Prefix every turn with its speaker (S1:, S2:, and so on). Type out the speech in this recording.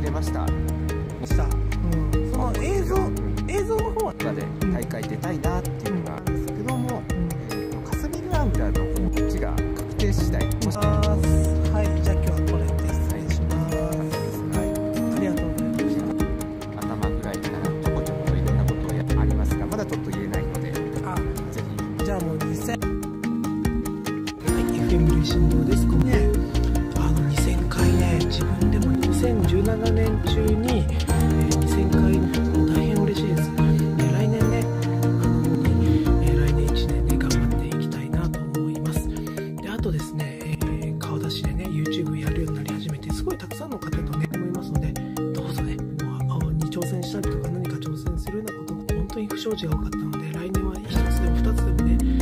S1: 出ました。
S2: した、その映像映像の方とか
S1: で大会出たいなっていうのがあるんですけども、うんえー、霞ヶ浦の方こっちが確定次第もし
S2: はい。じゃあ今日はこれで失礼します。はい。ありがとうございまし
S1: 頭ぐらいからちょこちょこといろんなことをありますがまだちょっと言えないので。
S2: あ
S1: ぜひ。
S2: じゃあもう実際。はい。FM 新聞です。2017年中に、えー、2000回もう大変嬉しいです、えー、来年ねあの、えー、来年1年ね頑張っていきたいなと思います。であとですね、えー、顔出しでね YouTube やるようになり始めてすごいたくさんの方とね思いますのでどうぞねもう青に挑戦したりとか何か挑戦するようなこと本当に不祥事が多かったので来年は1つでも2つでもね